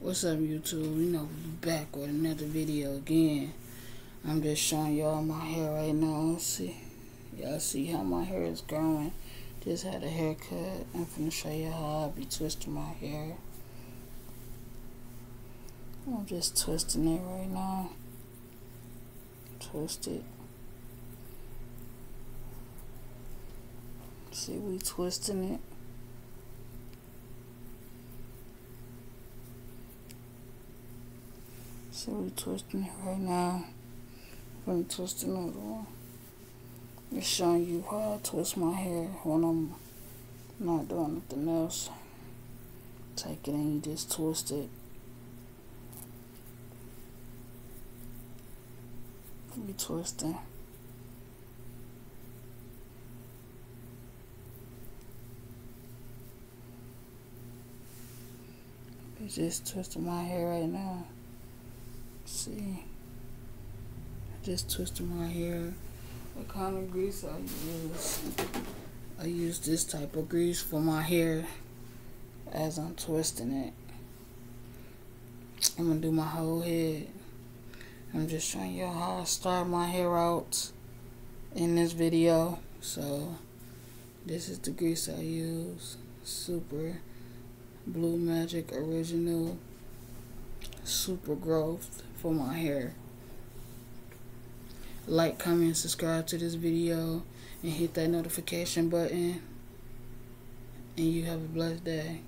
What's up YouTube? You know back with another video again. I'm just showing y'all my hair right now. See, y'all see how my hair is growing. Just had a haircut. I'm gonna show you how I be twisting my hair. I'm just twisting it right now. Twist it. See, we twisting it. See, we twisting it right now. I'm gonna twist another one. Just showing you how I twist my hair when I'm not doing nothing else. Take it and you just twist it. Be twisting. Just twisting my hair right now. See, I just twisted my hair. What kind of grease I use? I use this type of grease for my hair as I'm twisting it. I'm gonna do my whole head. I'm just showing y'all how I start my hair out in this video. So this is the grease I use. Super Blue Magic Original Super Growth for my hair. Like, comment, subscribe to this video, and hit that notification button. And you have a blessed day.